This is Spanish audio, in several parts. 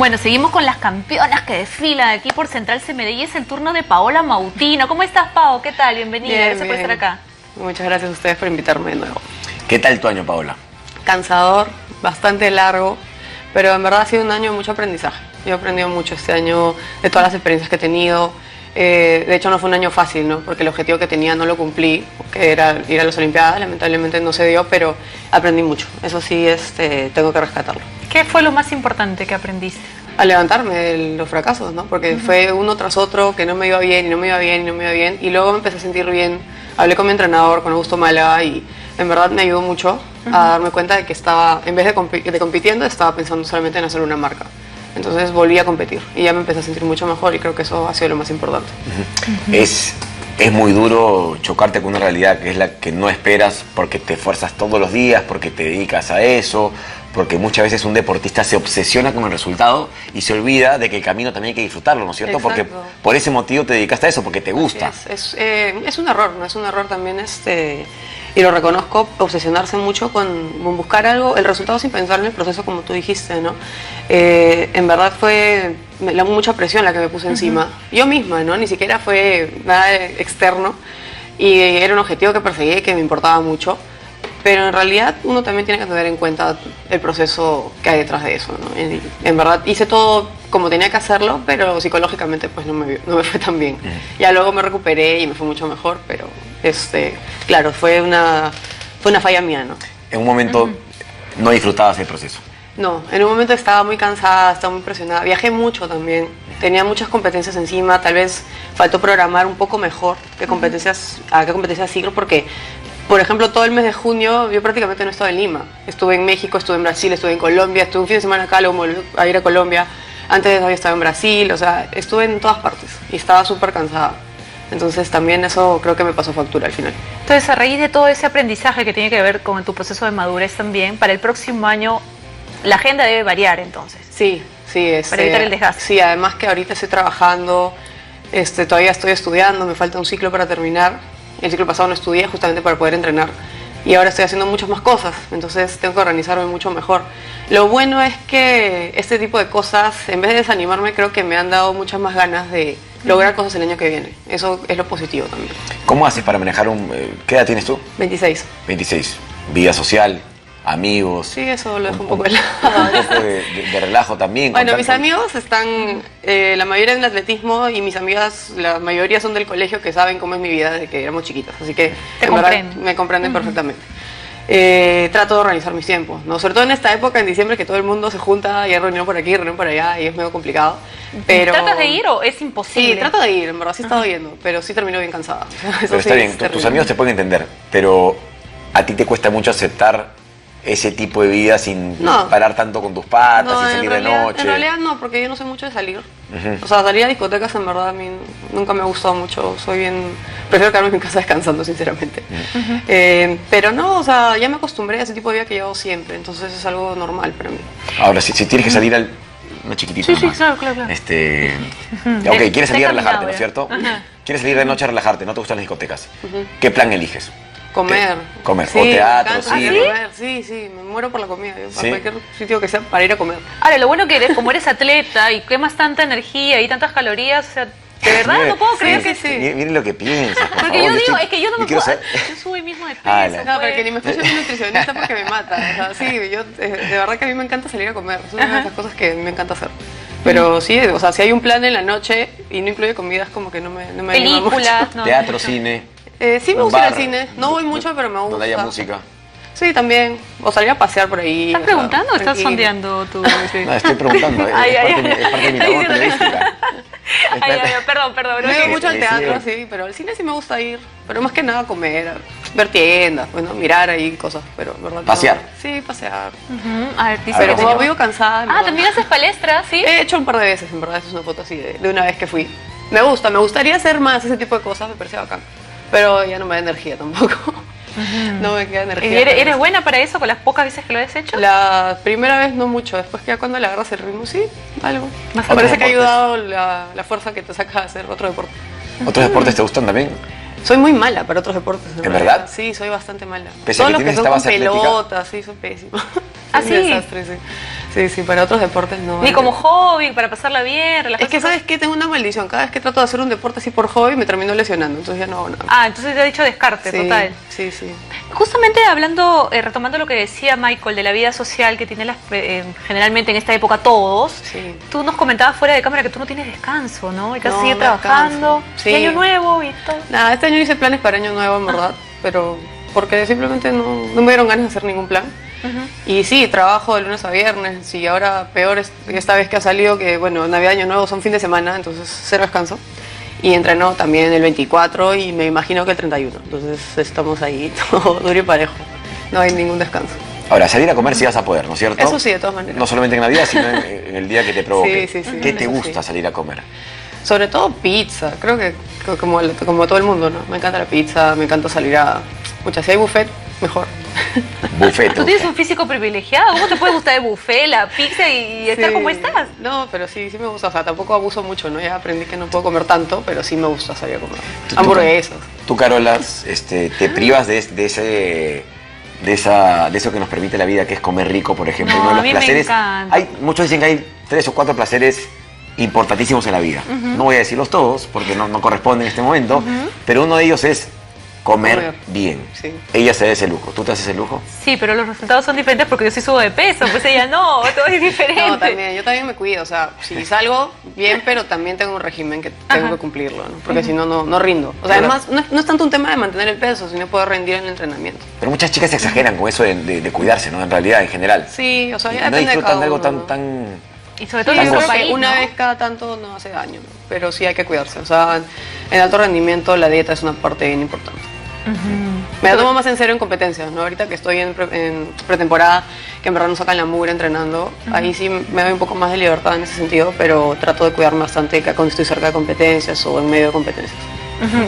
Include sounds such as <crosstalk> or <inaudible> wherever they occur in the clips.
Bueno, seguimos con las campeonas que desfilan aquí por Central CMD es el turno de Paola Mautino. ¿Cómo estás, Pao? ¿Qué tal? Bienvenida, Bien, gracias por estar acá. Muchas gracias a ustedes por invitarme de nuevo. ¿Qué tal tu año, Paola? Cansador, bastante largo, pero en verdad ha sido un año de mucho aprendizaje. Yo he aprendido mucho este año de todas las experiencias que he tenido. Eh, de hecho, no fue un año fácil, ¿no? Porque el objetivo que tenía no lo cumplí, que era ir a las Olimpiadas. Lamentablemente no se dio, pero aprendí mucho. Eso sí, este, tengo que rescatarlo. ¿Qué fue lo más importante que aprendiste? a levantarme de los fracasos, ¿no? Porque fue uno tras otro que no me iba bien y no me iba bien y no me iba bien. Y luego me empecé a sentir bien. Hablé con mi entrenador, con Augusto Málaga, y en verdad me ayudó mucho a darme cuenta de que estaba, en vez de, compi- de compitiendo, estaba pensando solamente en hacer una marca. Entonces volví a competir y ya me empecé a sentir mucho mejor y creo que eso ha sido lo más importante. Es, es muy duro chocarte con una realidad que es la que no esperas porque te esfuerzas todos los días, porque te dedicas a eso, porque muchas veces un deportista se obsesiona con el resultado y se olvida de que el camino también hay que disfrutarlo, ¿no es cierto? Porque por ese motivo te dedicaste a eso, porque te gusta. Es, es, eh, es un error, ¿no? Es un error también, este, y lo reconozco, obsesionarse mucho con, con buscar algo, el resultado sin pensar en el proceso, como tú dijiste, ¿no? Eh, en verdad fue la, mucha presión la que me puse encima. Yo misma, ¿no? Ni siquiera fue nada externo. Y era un objetivo que perseguí y que me importaba mucho. Pero en realidad uno también tiene que tener en cuenta el proceso que hay detrás de eso. ¿no? En, en verdad hice todo como tenía que hacerlo, pero psicológicamente pues no me, no me fue tan bien. Ya luego me recuperé y me fue mucho mejor, pero este, claro, fue una, fue una falla mía, ¿no? En un momento no disfrutabas el proceso. No, en un momento estaba muy cansada, estaba muy presionada. Viajé mucho también. Tenía muchas competencias encima. Tal vez faltó programar un poco mejor qué competencias, a qué competencias sigo, porque, por ejemplo, todo el mes de junio yo prácticamente no estaba en Lima. Estuve en México, estuve en Brasil, estuve en Colombia, estuve un fin de semana acá, luego volví a ir a Colombia. Antes había estado en Brasil, o sea, estuve en todas partes y estaba súper cansada. Entonces también eso creo que me pasó factura al final. Entonces, a raíz de todo ese aprendizaje que tiene que ver con tu proceso de madurez también, para el próximo año la agenda debe variar entonces. Sí, sí, este, Para evitar el desgaste. Sí, además que ahorita estoy trabajando, este, todavía estoy estudiando, me falta un ciclo para terminar. El ciclo pasado no estudié justamente para poder entrenar y ahora estoy haciendo muchas más cosas, entonces tengo que organizarme mucho mejor. Lo bueno es que este tipo de cosas, en vez de desanimarme, creo que me han dado muchas más ganas de lograr cosas el año que viene. Eso es lo positivo también. ¿Cómo haces para manejar un... eh, ¿Qué edad tienes tú? 26. 26. Vida social, amigos. Sí, eso lo dejo un poco de un poco de, de- de relajo también. Bueno, mis amigos están, eh, la mayoría en el atletismo y mis amigas, la mayoría son del colegio que saben cómo es mi vida desde que éramos chiquitas, así que Te en verdad comprenden. me comprenden perfectamente. Eh, trato de organizar mis tiempos, ¿no? sobre todo en esta época, en diciembre, que todo el mundo se junta y hay reunión por aquí, reunión por allá y es medio complicado. Pero... ¿Tratas de ir o es imposible? Sí, trato de ir, en verdad sí he estado yendo, pero sí termino bien cansada. <laughs> Eso Pero está es bien, tu- tus amigos te pueden entender, pero a ti te cuesta mucho aceptar ese tipo de vida sin No. parar tanto con tus patas, No, sin en salir de noche. En realidad no, porque yo no soy mucho de salir. O sea, salir a discotecas en verdad a mí nunca me ha gustado mucho. Soy bien... Prefiero quedarme en mi casa descansando, sinceramente. Eh, pero no, o sea, ya me acostumbré a ese tipo de vida que llevo siempre. Entonces es algo normal para mí. Ahora, si, si tienes que salir al... Una chiquitita Sí, sí, claro, claro, claro. Este... Ok, quieres salir a relajarte, ¿no es cierto? Ajá. Quieres salir de noche a relajarte, no te gustan las discotecas. ¿Qué plan eliges? Comer. ¿Qué? Comer. Sí, O teatro, encanta cine. ir a comer. Sí, sí, me muero por la comida. Yo, ¿Sí? A cualquier sitio que sea para ir a comer. Ahora, lo bueno que eres, como eres atleta y quemas tanta energía y tantas calorías, o sea, de verdad no puedo sí, creer sí, que sí. Miren, miren lo que piensas, por Porque favor, yo digo, estoy- es que yo no me puedo. saber- Yo subí mismo de <laughs> peso. Ah, No, pues. pero que ni me escuche mi nutricionista porque me mata. O sea, sí, yo, eh, de verdad que a mí me encanta salir a comer. Es una de esas cosas que me encanta hacer. Pero sí, o sea, si hay un plan en la noche y no incluye comidas, como que no me, no me. Películas, <laughs> no. Teatro, cine. Eh, sí me gusta ir al cine. No voy mucho, pero me gusta. Donde haya música. Sí, también. O salir a pasear por ahí. ¿Estás o sea, preguntando o estás tranquilo. sondeando tú? <laughs> No, estoy preguntando. es, Ay, es ay, parte, mi- ay. es parte de mi Ay, labor sí, sí. periodística. <laughs> Ay, ay, ay, perdón, perdón. No he ido mucho al Sí, teatro, sí. sí, pero al cine sí me gusta ir. Pero más que nada comer, ver tiendas, bueno, mirar ahí cosas. Pero, ¿verdad? no- Pasear. Sí, pasear. A ver, dice Pero como vivo cansada. Ah, verdad- también haces palestra, ¿sí? He hecho un par de veces, en verdad, esa es una foto así de, de una vez que fui. Me gusta, me gustaría hacer más ese tipo de cosas, me parece bacán. Pero ya no me da energía tampoco. <laughs> No me queda energía. ¿Eres, eres buena para eso con las pocas veces que lo has hecho? La primera vez no mucho, después que ya cuando le agarras el ritmo, sí, algo. Más Me parece que ha ayudado la, la fuerza que te saca a hacer otro deporte. ¿Otros deportes te gustan también? Soy muy mala para otros deportes. ¿En verdad? Sí, soy bastante mala. Pese a Todos que los que son con atlética. pelotas, sí, son pésimos. <laughs> ¿Ah, Es sí? un desastre, sí. Sí, sí, para otros deportes no. Ni como hobby, para pasarla bien, Es relajarse. que, ¿sabes qué? Tengo una maldición. Cada vez que trato de hacer un deporte así por hobby, me termino lesionando. Entonces ya no hago nada. Ah, entonces te ha dicho descarte, sí, total. Sí, sí. Justamente hablando, eh, retomando lo que decía Michael de la vida social que tiene las, eh, generalmente en esta época todos, Sí. tú nos comentabas fuera de cámara que tú no tienes descanso, ¿no? Y que No, no trabajando. Sí. y año nuevo y todo. Nada, este año hice planes para año nuevo, en verdad. Pero porque simplemente no, no me dieron ganas de hacer ningún plan. Y sí, trabajo de lunes a viernes y ahora peor es esta vez que ha salido que, bueno, Navidad, Año Nuevo son fin de semana, entonces cero descanso. Y entreno también el 24 y me imagino que el 31. Entonces estamos ahí <laughs> todo duro y parejo. No hay ningún descanso. Ahora, salir a comer sí vas a poder, ¿no es cierto? Eso sí, de todas maneras. No solamente en Navidad, sino <laughs> en, el día que te provoque. Sí, sí, sí, ¿Qué te gusta salir a comer? Sobre todo pizza, creo que co- como, como todo el mundo, ¿no? Me encanta la pizza, me encanta salir a... Muchas, si hay buffet, mejor. Buffet. Tú tienes un físico privilegiado, ¿cómo te puede gustar el buffet, la pizza y, y estar Sí. como estás? No, pero sí, sí me gusta. O sea, tampoco abuso mucho, ¿no? Ya aprendí que no puedo comer tanto, pero sí me gusta salir a comer. Hamburguesas. Tú, Carolas, este, te privas de, de ese de esa de eso que nos permite la vida, que es comer rico, por ejemplo. No, Uno de a los mí placeres. Hay, muchos dicen que hay tres o cuatro placeres importantísimos en la vida. No voy a decirlos todos porque no, no corresponden en este momento, pero uno de ellos es comer, bien. Sí. Ella se da ese lujo. ¿Tú te haces el lujo? Sí, pero los resultados son diferentes porque yo sí subo de peso, pues ella no, <laughs> todo es diferente. No, también, yo también me cuido. O sea, si salgo, bien, pero también tengo un régimen que tengo Ajá. que cumplirlo, ¿no? Porque si no, no, no rindo. O sea, además, no, es- no es tanto un tema de mantener el peso, sino poder rendir en el entrenamiento. Pero muchas chicas exageran con eso de, de- de cuidarse, ¿no? En realidad, en general. Sí, o sea, ya no depende de disfrutan cada de algo uno, tan, ¿no? tan Y sobre todo Sí, en país, una ¿no? vez cada tanto no hace daño, ¿no? pero sí hay que cuidarse. O sea, en alto rendimiento la dieta es una parte bien importante. Me la tomo más en serio en competencias, ¿no? Ahorita que estoy en, pre- en pretemporada, que en verdad nos sacan la mugre entrenando, ahí sí me doy un poco más de libertad en ese sentido, pero trato de cuidarme bastante que cuando estoy cerca de competencias o en medio de competencias.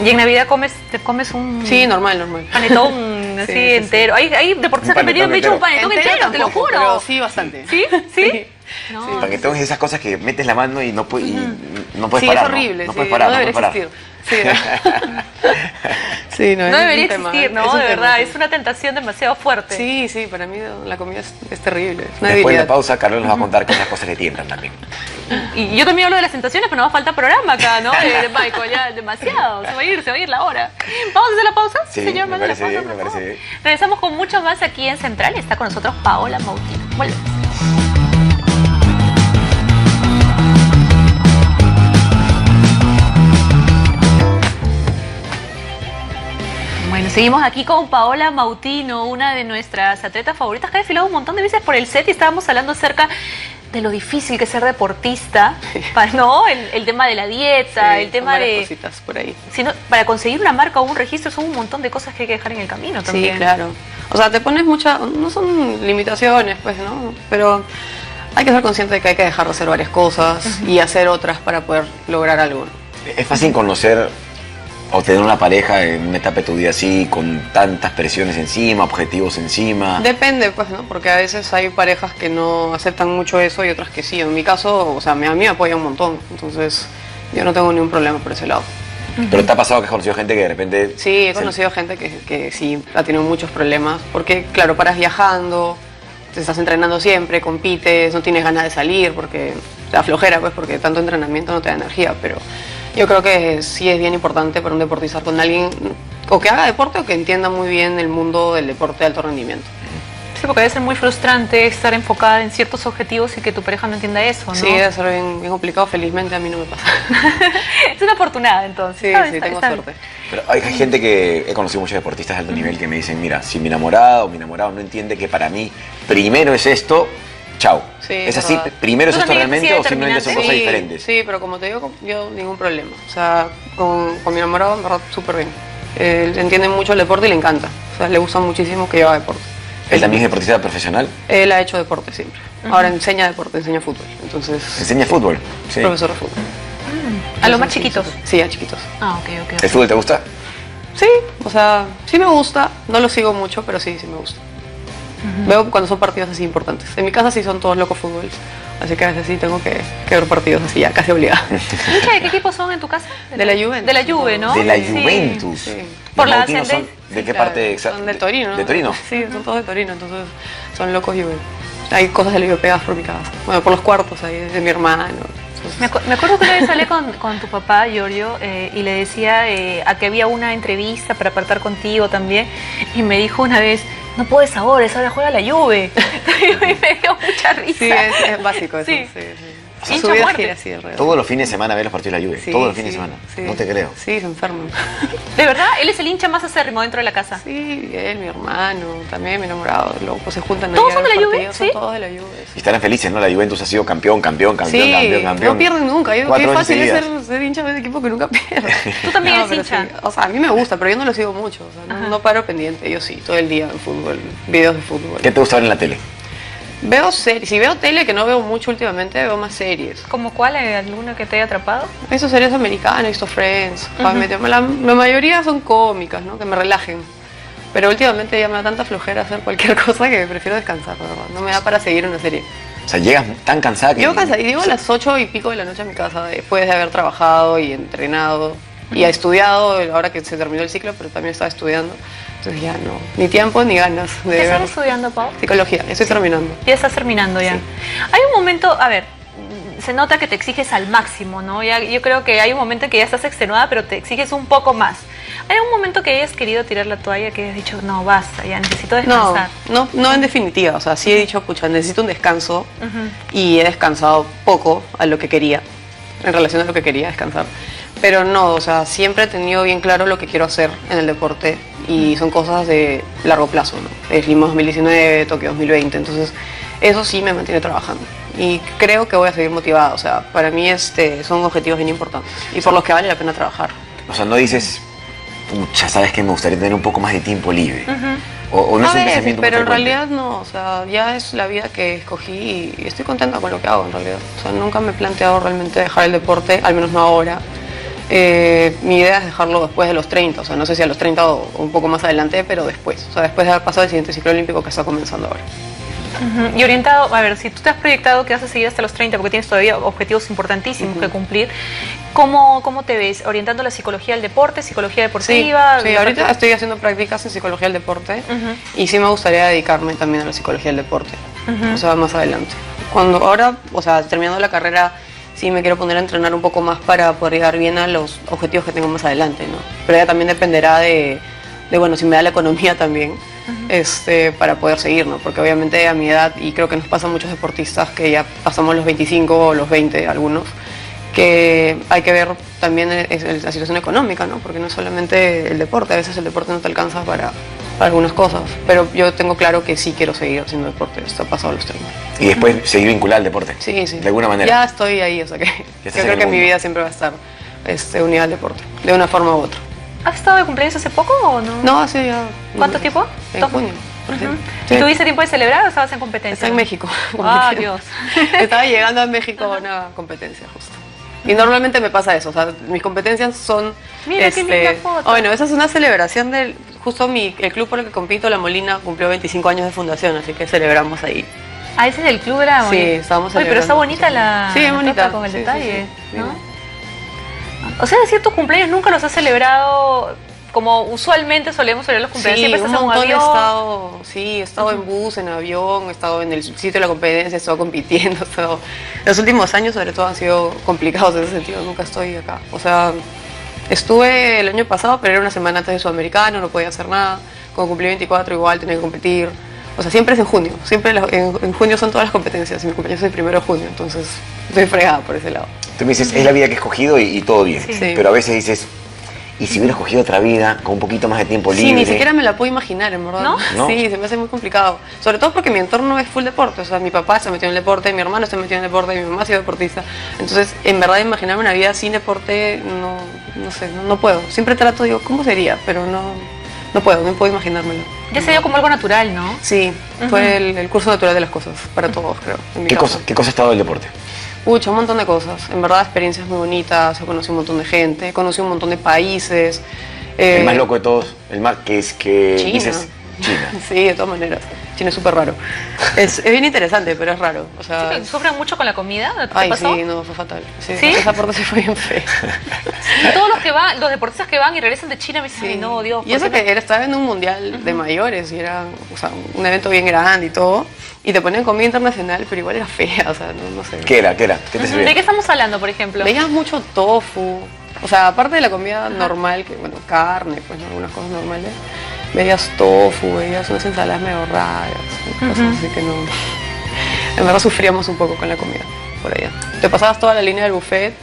Y en Navidad comes, te comes un Sí, normal, normal. panetón <laughs> así Sí, sí, sí. entero. Hay, hay deportistas que Un han venido y me han hecho un panetón panetón entero, te lo juro. pero sí, bastante. ¿Sí? ¿Sí? No. Sí. Para que tomes esas cosas que metes la mano y no, pu- y no puedes sí, parar. es horrible, No, no sí, puedes parar. no no puedes parar. existir. Sí, no, <laughs> Sí, no, No es un debería tema, existir, es ¿no? De tema, verdad, sí. es una tentación demasiado fuerte. Sí, sí, para mí la comida es, es terrible. Una Después de la pausa, Carlos nos va a contar que esas cosas le tientan también. Y yo también hablo de las tentaciones, pero no va a faltar programa acá, ¿no? De, de Michael, ya demasiado. Se va a ir, se va a ir la hora. ¿Vamos a hacer la pausa? Sí, señor, me parece pausa, bien, me parece favor. bien. Regresamos con mucho más aquí en Central. Está con nosotros Paola Mautino. Volvemos. Seguimos aquí con Paola Mautino, una de nuestras atletas favoritas que ha desfilado un montón de veces por el set y estábamos hablando acerca de lo difícil que es ser deportista, <laughs> para, ¿no? El, el tema de la dieta, Sí, el son tema de... cositas por ahí. sino para conseguir una marca o un registro son un montón de cosas que hay que dejar en el camino también. Sí, claro. O sea, te pones muchas, no son limitaciones, pues, ¿no? Pero hay que ser consciente de que hay que dejar de hacer varias cosas y hacer otras para poder lograr algo. Es fácil conocer o tener una pareja en una etapa de tu vida así, con tantas presiones encima, objetivos encima. Depende, pues, ¿no? Porque a veces hay parejas que no aceptan mucho eso y otras que sí. En mi caso, o sea, a mí me apoya un montón. Entonces, yo no tengo ningún problema por ese lado. Pero te ha pasado que has conocido gente que de repente... Sí, he se- conocido gente que, que sí ha tenido muchos problemas, porque claro, paras viajando, te estás entrenando siempre, compites, no tienes ganas de salir, porque te da flojera, pues, porque tanto entrenamiento no te da energía, pero yo creo que sí es bien importante para un deportista con alguien o que haga deporte o que entienda muy bien el mundo del deporte de alto rendimiento. Sí, porque debe ser muy frustrante estar enfocada en ciertos objetivos y que tu pareja no entienda eso, ¿no? Sí, debe ser bien, bien complicado, felizmente a mí no me pasa. <laughs> es una afortunada entonces. Sí, sí, está- tengo está- suerte. Pero hay gente que he conocido muchos deportistas de alto nivel que me dicen, mira, si mi enamorado o mi enamorado no entiende que para mí primero es esto, chao. Sí, ¿Es así? verdad. ¿Primero es ¿Tú esto realmente o simplemente son cosas sí, diferentes? Sí, pero como te digo, yo ningún problema. O sea, con, con mi enamorado, en verdad, súper bien. Él entiende mucho el deporte y le encanta. O sea, le gusta muchísimo que yo haga deporte. ¿Él también es deportista profesional? Él ha hecho deporte siempre. Ahora enseña deporte, enseña fútbol. Entonces, ¿Enseña fútbol? Sí. profesor de fútbol. A los más chiquitos. Sí, a chiquitos. Ah, ok, ok. ok. ¿El fútbol te gusta? Sí, o sea, sí me gusta. No lo sigo mucho, pero sí, sí me gusta. Veo cuando son partidos así importantes. En mi casa sí son todos locos fútbol. Así que a veces sí tengo que, que ver partidos así ya, casi obligada. <laughs> ¿Hincha de qué equipo son en tu casa? De la Juventus. De la Juve, ¿no? De la Sí. Juventus. sí. Por la son-. ¿De qué Claro, parte exacta? Son de Torino. ¿no? ¿De Torino? Sí, son todos de Torino, entonces son locos Juve. hay cosas de la pegadas por mi casa. Bueno, por los cuartos ahí de mi hermano. Me, me, acuerdo que una vez hablé con, con tu papá, Giorgio, eh, y le decía eh, a que había una entrevista para apartar contigo también, y me dijo una vez, no puedes ahora, ahora juega la lluvia. <laughs> <laughs> y me dio mucha risa. Sí, es, es básico eso. Sí. Sí, sí. Su vida gira así Todos los fines de semana ve los partidos de la lluvia. Todos los fines de semana. No te creo. Sí, se enferma. <laughs> ¿De verdad? Él es el hincha más acérrimo dentro de la casa. Sí, él, mi hermano, también mi enamorado. Luego pues, se juntan ¿Todos son de la lluvia? ¿Sí? todos de la lluvia. Y estarán felices, ¿no? La Juventus ha sido campeón, campeón, campeón, campeón, campeón. No pierden nunca. Yo, qué fácil es ser, ser, hincha de un equipo que nunca pierde. ¿Tú también eres hincha? O sea, a mí me gusta, pero yo no lo sigo mucho. O sea, no, no, paro pendiente. Yo sí, todo el día en fútbol, videos de fútbol. ¿Qué te gusta ver en la tele? Veo series, si veo tele, que no veo mucho últimamente, veo más series. ¿Como cuál? ¿Alguna que te haya atrapado? Esas series americanas, visto Friends. Uh -huh. la, la, mayoría son cómicas, ¿no? Que me relajen. Pero últimamente ya me da tanta flojera hacer cualquier <laughs> cosa que prefiero descansar, verdad. No me da para seguir una serie. O sea, llegas tan cansada que... Llego cansada y llego a las 8 y pico de la noche a mi casa después de haber trabajado y entrenado y he estudiado, ahora que se terminó el ciclo, pero también estaba estudiando. Entonces ya no, ni tiempo ni ganas de ¿Qué estás estudiando, Pau? Psicología, estoy terminando. Ya estás terminando ya. Sí. Hay un momento, a ver, se nota que te exiges al máximo, ¿no? Ya, yo creo que hay un momento en que ya estás extenuada, pero te exiges un poco más. ¿Hay un momento que hayas querido tirar la toalla, que hayas dicho, no, basta, ya necesito descansar? No, no, no en definitiva, o sea, sí he dicho, pucha, necesito un descanso uh -huh. y he descansado poco a lo que quería, en relación a lo que quería descansar. Pero no, o sea, siempre he tenido bien claro lo que quiero hacer en el deporte y son cosas de largo plazo, ¿no? Es Lima 2019, Tokio 2020, entonces eso sí me mantiene trabajando y creo que voy a seguir motivada, o sea, para mí este, son objetivos bien importantes y por los que vale la pena trabajar. O sea, no dices, pucha, sabes que me gustaría tener un poco más de tiempo libre. Uh -huh. O, o, no a veces, pero en realidad no, o sea, ya es la vida que escogí y estoy contenta con lo que hago en realidad. O sea, nunca me he planteado realmente dejar el deporte, al menos no ahora. Eh, mi idea es dejarlo después de los 30, o sea, no sé si a los 30 o un poco más adelante, pero después, o sea, después de haber pasado el siguiente ciclo olímpico que está comenzando ahora. Uh -huh. Y orientado, a ver, si tú te has proyectado que vas a seguir hasta los 30 porque tienes todavía objetivos importantísimos uh -huh. que cumplir, ¿cómo, ¿cómo te ves? ¿Orientando la psicología al deporte, psicología deportiva? Sí, sí ahorita estoy haciendo prácticas en psicología del deporte uh -huh. y sí me gustaría dedicarme también a la psicología del deporte, o sea, más adelante. Cuando ahora, o sea, terminando la carrera sí me quiero poner a entrenar un poco más para poder llegar bien a los objetivos que tengo más adelante, ¿no? Pero ya también dependerá de, de bueno, si me da la economía <laughs> también, uh -huh. este, para poder seguir, ¿no? Porque obviamente a mi edad, y creo que nos pasa a muchos deportistas que ya pasamos los 25 o los 20 algunos, que hay que ver también la situación económica, ¿no? Porque no es solamente el deporte, a veces el deporte no te alcanza para, para algunas cosas, pero yo tengo claro que sí quiero seguir haciendo deporte, está pasado los 30. Y después seguir vinculado al deporte. Sí, sí. De alguna manera. Ya estoy ahí, o sea que yo creo que mi vida siempre va a estar este, unida al deporte, de una forma u otra. ¿Has estado de cumpleaños hace poco o no? No, hace ya. ¿Cuánto tiempo? En ¿Dos? junio. Uh -huh. sí. ¿Y tuviste tiempo de celebrar o estabas en competencia? Estaba en México. Ah, <laughs> Dios. <laughs> Estaba llegando a México a una competencia justo. Y normalmente me pasa eso, o sea, mis competencias son... Mira, este, qué linda foto. Bueno, esa es una celebración del... Justo mi, el club por el que compito, La Molina, cumplió 25 años de fundación, así que celebramos ahí. Ah, ese es el club La Molina. Sí, estábamos. Oye, pero está bonita la... Sí, es bonita. Con el sí, detalle, sí, ¿no? O sea, ciertos cumpleaños nunca los has celebrado como usualmente solemos celebrar los cumpleaños. Sí, Siempre un en un he estado, sí, he estado uh -huh. en bus, en avión, he estado en el sitio de la competencia, he estado compitiendo. <laughs> He estado... Los últimos años, sobre todo, han sido complicados en ese sentido. Nunca estoy acá. O sea, estuve el año pasado, pero era una semana antes de Sudamericano, no podía hacer nada. Cuando cumplí 24, igual tenía que competir. O sea, siempre es en junio. Siempre en, en junio son todas las competencias. Y mi cumpleaños es el primero de junio, entonces estoy fregada por ese lado. Tú me dices, es la vida que he escogido y, y todo bien. Sí. Pero a veces dices, y si hubiera escogido otra vida con un poquito más de tiempo libre. Sí, ni siquiera me la puedo imaginar, en verdad. ¿No? ¿No? Sí, se me hace muy complicado. Sobre todo porque mi entorno es full deporte. O sea, mi papá se metió en el deporte, mi hermano se metió en el deporte, mi mamá ha sido deportista. Entonces, en verdad, imaginarme una vida sin deporte, no, no sé, no, no puedo. Siempre trato, digo, ¿cómo sería? Pero no, no puedo, no puedo imaginármelo. Ya se dio como algo natural, ¿no? Sí, uh -huh. fue el, el, curso natural de las cosas, para todos, creo. ¿Qué, cosa, ¿Qué cosa ha estado el deporte? Mucho, un montón de cosas. En verdad, experiencias muy bonitas, he conocido un montón de gente, he conocido un montón de países. Eh, el más loco de todos, el más que es que China. dices, <laughs> China. Sí, de todas maneras. China es súper raro. Es, es bien interesante, pero es raro. O sea, Sí, ¿Sufren mucho con la comida? ¿Te ay, pasó? sí, no, fue fatal. Sí, ¿Sí? Esa parte sí fue bien fea. Y todos los que van, los deportistas que van y regresan de China me dicen, ay no, Dios. Y ¿por eso que era, estaba en un mundial de mayores y era o sea, un evento bien grande y todo. Y te ponían comida internacional, pero igual era fea, o sea, no, no sé. ¿Qué era? ¿Qué era? ¿De qué estamos hablando, por ejemplo? Veías mucho tofu. O sea, aparte de la comida normal, que bueno, carne, pues ¿no? algunas cosas normales, veías tofu, veías unas ensaladas medio raras, cosas así que no. En verdad sufríamos un poco con la comida por allá. Te pasabas toda la línea del buffet.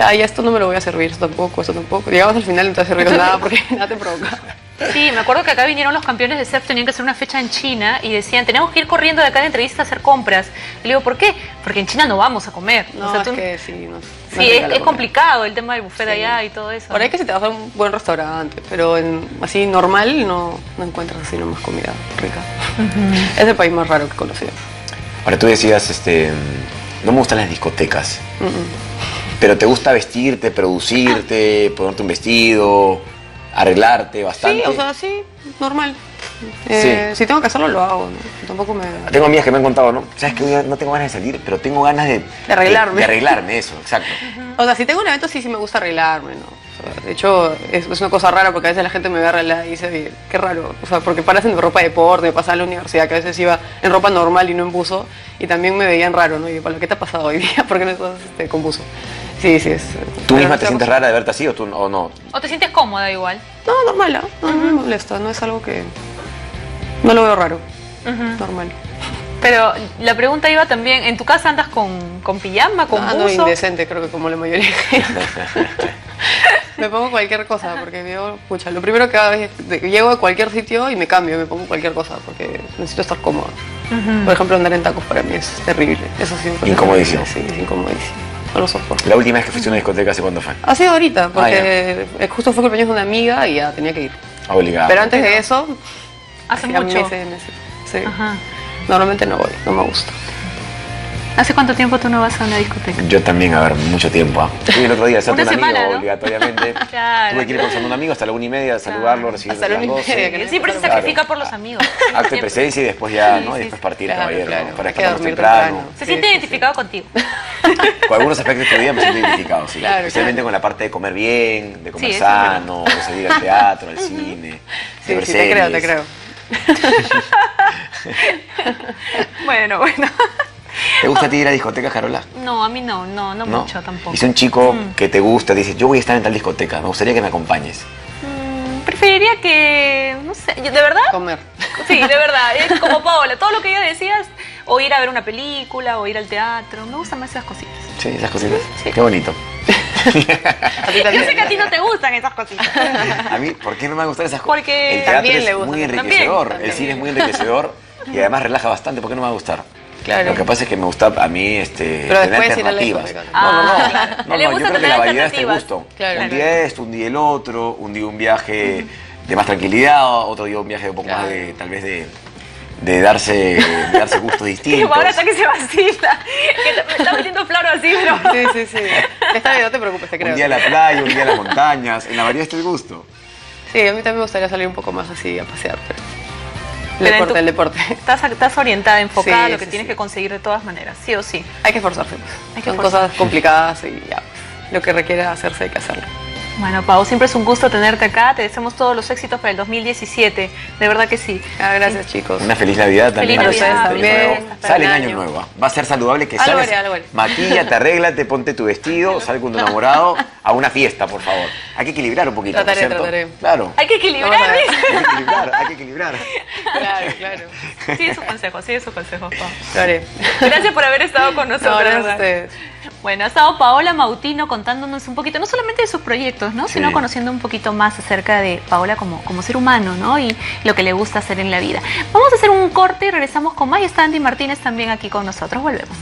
Ay, esto no me lo voy a servir, esto tampoco, esto tampoco. Llegabas al final y no te servías nada porque <laughs> nada te provocaba. Sí, me acuerdo que acá vinieron los campeones de surf, tenían que hacer una fecha en China y decían, tenemos que ir corriendo de acá de entrevista a hacer compras. Y le digo, ¿por qué? Porque en China no vamos a comer. No, O sea, es tú- que sí, no. no sí, es, complicado el tema del buffet de Sí. allá y todo eso. Por ahí que si te vas a un buen restaurante, pero en, así normal no, no encuentras así nomás comida rica. Es el país más raro que he conocido. Ahora tú decías, este, no me gustan las discotecas, pero te gusta vestirte, producirte, ponerte un vestido, arreglarte bastante. Sí, o sea, sí, normal. Eh, Si tengo que hacerlo, lo hago. ¿no? Tampoco me... Tengo amigas que me han contado, ¿no? Sabes que hoy no tengo ganas de salir, pero tengo ganas de... De arreglarme. De, arreglarme, eso, exacto. O sea, si tengo un evento, sí, sí me gusta arreglarme, ¿no? O sea, de hecho, es, es una cosa rara porque a veces la gente me ve arreglada y dice, "Oye, qué raro. O sea, porque parecen de ropa de deporte, me pasaba en la universidad que a veces iba en ropa normal y no en buzo. Y también me veían raro, ¿no? Y yo, "Pablo, ¿qué te ha pasado hoy día? <laughs> ¿Por qué no estás este, con buzo? Sí, sí, es... ¿Tú misma no te sientes rara de verte así o tú o no? ¿O te sientes cómoda igual? No, normal, ¿ah? No, no me molesta, no es algo que... No lo veo raro, normal. Pero la pregunta iba también, ¿en tu casa andas con, con pijama, con Ah, no, buzo? indecente, creo que como la mayoría. <laughs> me pongo cualquier cosa, porque yo, pucha, lo primero que hago es de- llego a cualquier sitio y me cambio, me pongo cualquier cosa, porque necesito estar cómodo. Por ejemplo, andar en tacos para mí es terrible. Eso sí Incomodísimo. terrible, Sí, es incomodísimo. No lo soporto. La última vez que fuiste a una discoteca, ¿hace cuándo fue? Ha sido ahorita, porque Ah, justo fue cumpleaños de una amiga y ya tenía que ir. Obligado. Pero antes de eso, Hace mucho. meses, meses. Sí. Ajá. Normalmente no voy, no me gusta. ¿Hace cuánto tiempo tú no vas a una discoteca? Yo también, a ver, mucho tiempo. ¿ah? <laughs> Fui el otro día a hacerte un amigo, obligatoriamente. <laughs> Claro, Tuve que ir con un amigo hasta la una y media, saludarlo, recibirlo a las una y 12. media, que no Siempre se Claro. sacrifica por los amigos. <laughs> Acto de presencia y después ya, Sí, ¿no? sí, y después partir, Claro, caballero. claro. ¿no? Para estar temprano. temprano. Se siente sí, identificado contigo. Con algunos aspectos de tu vida me siento identificado, sí. Claro, Especialmente claro. con la parte de comer bien, de comer sano, de salir al teatro, al cine, Sí, de ver sí, te creo, te series. creo. <laughs> Bueno, bueno. ¿Te gusta a ti ir a discotecas, Carola? No, a mí no, no, no, mucho tampoco. Y si un chico Mm. que te gusta dice, yo voy a estar en tal discoteca, me gustaría que me acompañes. Mm, preferiría que, no sé, de verdad, Comer. sí, de <laughs> verdad, es como Paola, todo lo que ella decía, es o ir a ver una película, o ir al teatro, me gustan más esas cositas. Sí, esas cositas. Sí. Qué bonito. A <laughs> ti Yo sé que a ti no te gustan esas cositas. <laughs> A mí, ¿por qué no me van a gustar esas cosas? Porque el teatro también es le gusta, muy enriquecedor, también. el cine es muy enriquecedor <laughs> y además relaja bastante. ¿Por qué no me va a gustar? Claro. Lo que pasa es que me gusta a mí este, Pero tener alternativas. No, no, no. Ah, no, no, yo creo que la variedad es alternativas. gusto. Claro. Un día esto, un día el otro, un día un viaje de más tranquilidad, otro día un viaje un poco más de, tal vez de, de darse, de darse gustos distintos. ahora está que se vacila, que me está metiendo flor así, pero... Sí, sí, sí. Está bien, no te preocupes, te creo. Un día a la playa, un día a las montañas, en la variedad está el gusto. Sí, a mí también me gustaría salir un poco más así a pasear, pero... El Pero en deporte, tu- el deporte. Estás, estás orientada, enfocada a lo que sí, tienes sí. que conseguir de todas maneras, sí o sí. Hay que esforzarse. pues. Hay que Son esforzarse. cosas complicadas y ya. pues, Lo que requiere hacerse hay que hacerlo. Bueno, Pau, siempre es un gusto tenerte acá. Te deseamos todos los éxitos para el 2017. De verdad que sí. Ah, gracias, chicos. Una feliz Navidad también. Feliz Navidad, Sale en feliz año año. nuevo. Va a ser saludable que Algo salgas. haré, algo haré. Maquíllate, arréglate, ponte tu vestido, sal con tu enamorado a una fiesta, por favor. Hay que equilibrar un poquito, ¿no es Trataré, cierto? trataré. Claro. Hay que equilibrar. Hay que equilibrar, hay que equilibrar. Claro, <laughs> claro. Sigue su consejo, sigue su consejo, Pau. Lo haré. Gracias por haber estado con nosotros. No, gracias a ¿verdad? ustedes. Bueno, ha estado Paola Mautino contándonos un poquito, no solamente de sus proyectos, ¿no? Sí. Sino conociendo un poquito más acerca de Paola como, como ser humano, ¿no? Y lo que le gusta hacer en la vida. Vamos a hacer un corte y regresamos con más. Y está Andy Martínez también aquí con nosotros. Volvemos.